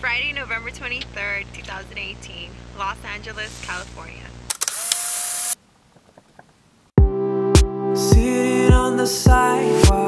Friday, November 23rd, 2018, Los Angeles, California. Sitting on the sidewalk